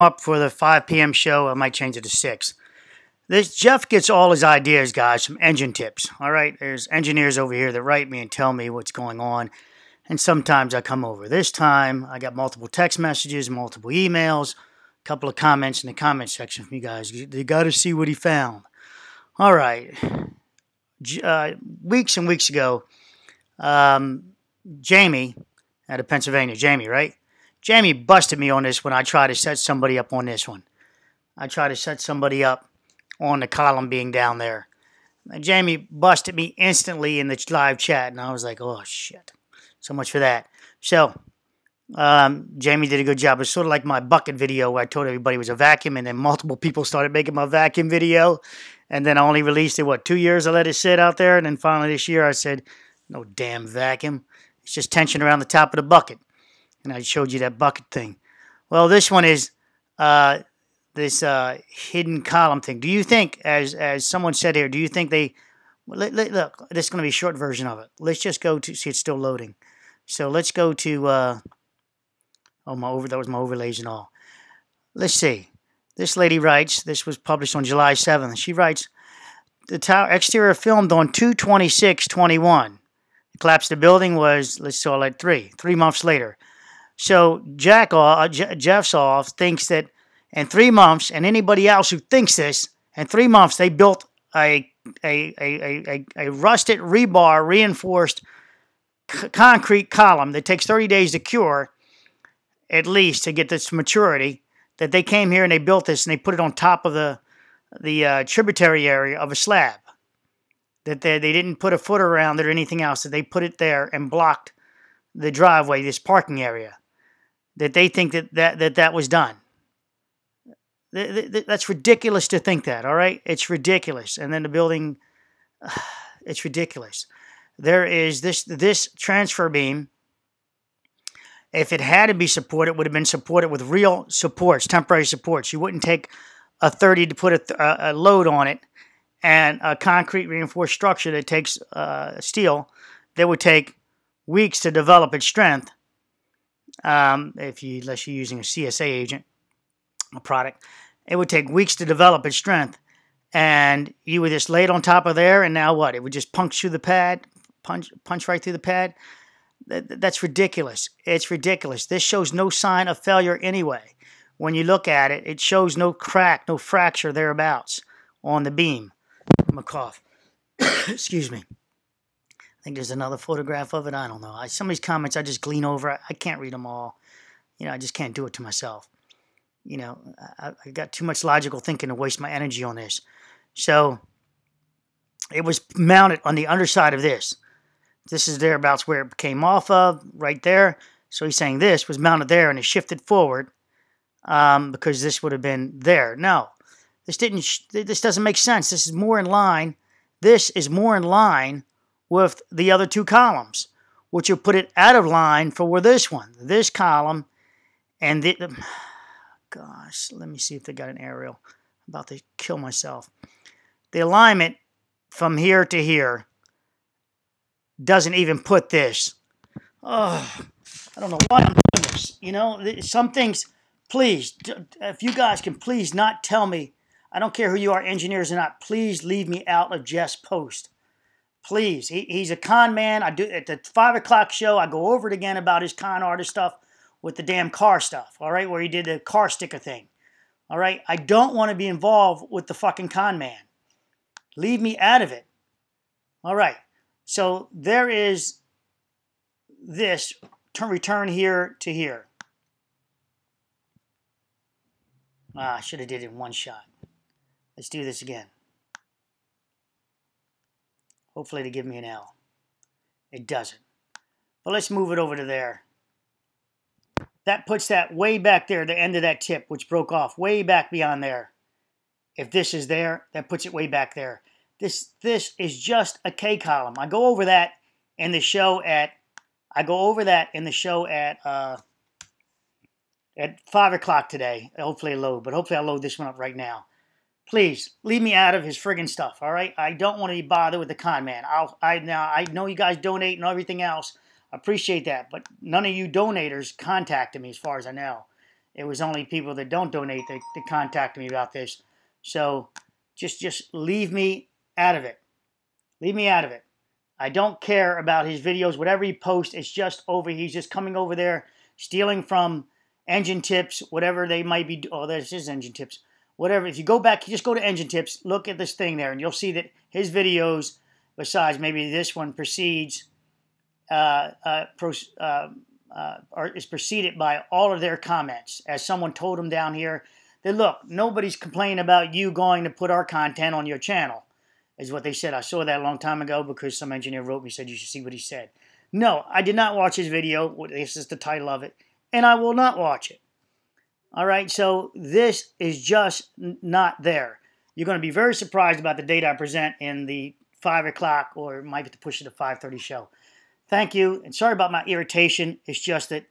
up for the 5 p.m. show. I might change it to 6. This Jeff gets all his ideas, guys, from Eng-Tips. All right, there's engineers over here that write me and tell me what's going on, and sometimes I come over. This time, I got multiple text messages, multiple emails, a couple of comments in the comment section from you guys. You, got to see what he found. All right, uh, weeks and weeks ago, um, Jamie out of Pennsylvania, Jamie, right? Jamie busted me on this when I tried to set somebody up on this one. I tried to set somebody up on the column being down there. And Jamie busted me instantly in the live chat, and I was like, oh, shit. So much for that. So, um, Jamie did a good job. It's sort of like my bucket video where I told everybody it was a vacuum, and then multiple people started making my vacuum video. And then I only released it, what, two years? I let it sit out there. And then finally this year I said, no damn vacuum. It's just tension around the top of the bucket. And I showed you that bucket thing. Well, this one is uh, this uh, hidden column thing. Do you think, as as someone said here, do you think they look? look this is going to be a short version of it. Let's just go to see it's still loading. So let's go to uh, oh my over that was my overlays and all. Let's see. This lady writes. This was published on July seventh. She writes. The tower exterior filmed on 22621. The collapse of the building was, let's call it three, three months later. So Jack uh, Jeff Ostroff thinks that in three months, and anybody else who thinks this, in three months they built a a a a, a rusted rebar reinforced c- concrete column that takes 30 days to cure, at least to get this maturity. That they came here and they built this and they put it on top of the the uh, tributary area of a slab. That they, they didn't put a foot around it or anything else. That they put it there and blocked the driveway, this parking area. That they think that that, that, that was done. That's ridiculous to think that, all right? It's ridiculous. And then the building, it's ridiculous. There is this this transfer beam. If it had to be supported, it would have been supported with real supports, temporary supports. You wouldn't take a 30 to put a, a load on it and a concrete reinforced structure that takes uh, steel that would take weeks to develop its strength um, if you unless you're using a CSA agent a product it would take weeks to develop its strength. And you would just lay it on top of there, and now what? It would just punch through the pad, punch, punch right through the pad. That, that's ridiculous. It's ridiculous. This shows no sign of failure anyway. When you look at it, it shows no crack, no fracture thereabouts on the beam. I'm. Excuse me. Think there's another photograph of it. I don't know. I, some of these comments I just glean over. I, I can't read them all. You know, I just can't do it to myself you know, I, I got too much logical thinking to waste my energy on this. So it was mounted on the underside of this. This is thereabouts where it came off of, right there. So he's saying this was mounted there and it shifted forward um, because this would have been there. No, this didn't. this doesn't make sense. This is more in line. This is more in line with the other two columns, which will put it out of line for this one, this column, and the gosh, let me see if they got an aerial. I'm about to kill myself. The alignment from here to here doesn't even put this. Oh, I don't know why I'm doing this. You know, some things, please, if you guys can please not tell me, I don't care who you are, engineers or not, please leave me out of Jeff's post. Please. He, he's a con man. I do at the five o'clock show, I go over it again about his con artist stuff with the damn car stuff, all right, where he did the car sticker thing. All right, I don't want to be involved with the fucking con man. Leave me out of it. All right, so there is this turn return here to here. Ah, I should have did it in one shot. Let's do this again. Hopefully to give me an L. It doesn't. But let's move it over to there that puts that way back there, the end of that tip, which broke off, way back beyond there. If this is there, that puts it way back there. This this is just a K column. I go over that in the show at I go over that in the show at uh, at five o'clock today. Hopefully I load, but hopefully I'll load this one up right now. Please leave me out of his friggin' stuff. All right, I don't want to be bothered with the con man. I'll I now I know you guys donate and everything else appreciate that. But none of you donators contacted me, as far as I know. It was only people that don't donate that, that contact me about this. So just just leave me out of it. Leave me out of it. I don't care about his videos, whatever he posts. It's just over. He's just coming over there, stealing from Eng-Tips, whatever they might be. Oh, this is Eng-Tips. Whatever. If you go back, you just go to Eng-Tips, look at this thing there, and you'll see that his videos, besides maybe this one, precedes, uh, uh, pro, uh, uh, is preceded by all of their comments. As someone told him down here, that look, nobody's complaining about you going to put our content on your channel, is what they said. I saw that a long time ago because some engineer wrote me said you should see what he said. No, I did not watch his video. This is the title of it, and I will not watch it. All right, so this is just not there. You're going to be very surprised about the data I present in the 5 o'clock or might get to push it to 5.30 show. Thank you, and sorry about my irritation. It's just that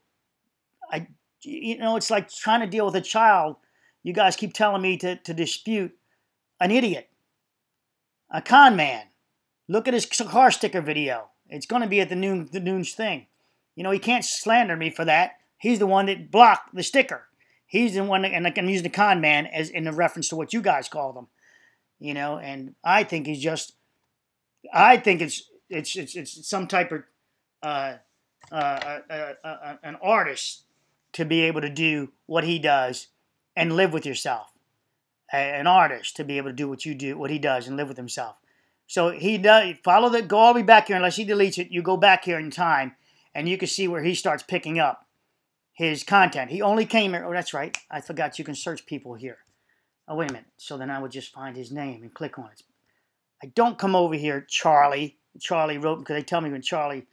I, you know, it's like trying to deal with a child. You guys keep telling me to, to dispute an idiot, a con man. Look at his car sticker video. It's going to be at the noon the noon's thing. You know, he can't slander me for that. He's the one that blocked the sticker. He's the one, and I can use the con man as in a reference to what you guys call them. You know, and I think he's just, I think it's it's it's, it's some type of uh, uh, uh, an artist to be able to do what he does and live with yourself. An artist to be able to do what you do, what he does, and live with himself. So he does follow the. Go all the way back here unless he deletes it. You go back here in time, and you can see where he starts picking up his content. He only came here. Oh, that's right. I forgot you can search people here. Oh, wait a minute. So then I would just find his name and click on it. I don't come over here, Charlie. Charlie wrote because they tell me when Charlie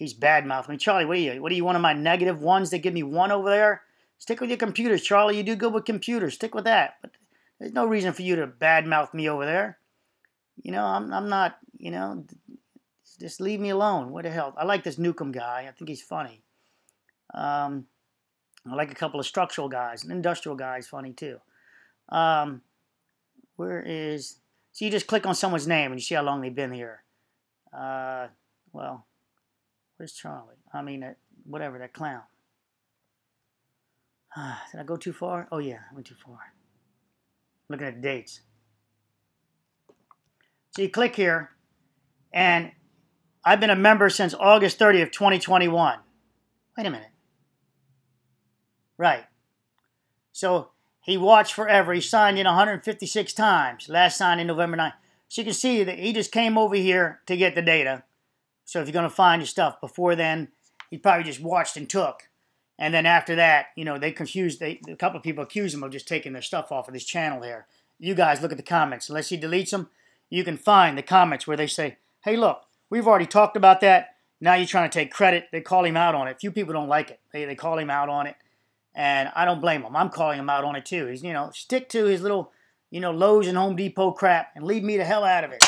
He's bad mouthing me. Charlie, what are you? What are you, one of my negative ones that give me one over there? Stick with your computers, Charlie. You do good with computers. Stick with that. But there's no reason for you to badmouth me over there. You know, I'm, I'm not, you know, just leave me alone. What the hell? I like this Newcomb guy. I think he's funny. Um, I like a couple of structural guys. An industrial guy is funny too. Um, where is... So you just click on someone's name and you see how long they've been here. Uh, well, Where's Charlie? I mean, that, whatever, that clown. Did I go too far? Oh, yeah, I went too far. Looking at the dates. So you click here, and I've been a member since August 30th, 2021. Wait a minute. Right. So he watched forever. He signed in 156 times. Last signed in November 9th. So you can see that he just came over here to get the data. So if you're going to find your stuff before then, he probably just watched and took. And then after that, you know, they confused, they, a couple of people accuse him of just taking their stuff off of this channel here. You guys look at the comments. Unless he deletes them, you can find the comments where they say, hey, look, we've already talked about that. Now you're trying to take credit. They call him out on it. Few people don't like it. They, they call him out on it. And I don't blame him. I'm calling him out on it too. He's, you know, stick to his little, you know, Lowe's and Home Depot crap and leave me the hell out of it.